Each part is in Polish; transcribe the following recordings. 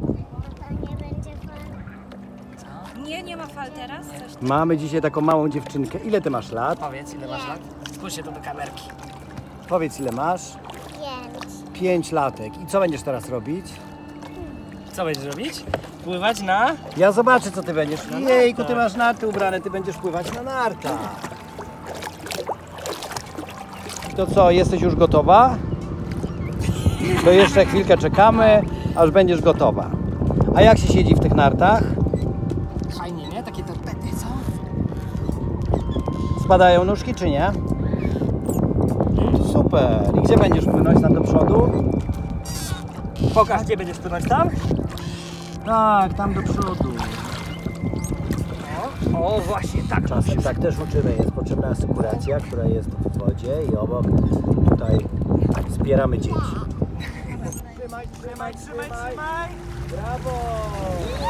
To nie. Nie, nie ma fal teraz? Coś Mamy dzisiaj taką małą dziewczynkę. Ile ty masz lat? Powiedz, ile masz lat? Spójrzcie tu do kamerki. Powiedz ile masz. Pięć. Pięć latek. I co będziesz teraz robić? Co będziesz robić? Pływać na... Ja zobaczę co ty będziesz. Na Jejku, ty nartach. masz narty ubrane, ty będziesz pływać na nartach. To co, jesteś już gotowa? To jeszcze chwilkę czekamy, aż będziesz gotowa. A jak się siedzi w tych nartach? Fajnie, nie? Takie torpedy, co? Spadają nóżki czy nie? Super. I gdzie będziesz płynąć tam do przodu? Pokaż, gdzie będziesz płynąć tam? Tak, tam do przodu. O, o właśnie, tak. Czasem tak też uczymy. Jest potrzebna asykuracja, która jest w wodzie i obok tutaj wspieramy dzieci. Trzymaj, trzymaj, trzymaj. Brawo!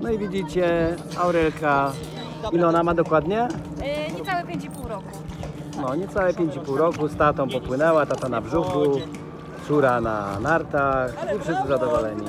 No i widzicie, Aurelka, ile ona ma dokładnie? Yy, niecałe 5,5 roku. No, niecałe 5,5 roku z tatą popłynęła, tata na brzuchu, córa na nartach i wszyscy zadowoleni.